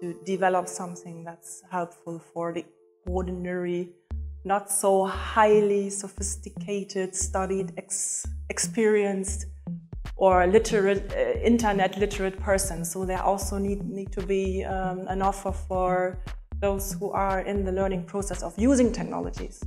to develop something that's helpful for the ordinary, not so highly sophisticated, studied, ex experienced, or literate, uh, internet literate person. So there also need, need to be um, an offer for those who are in the learning process of using technologies.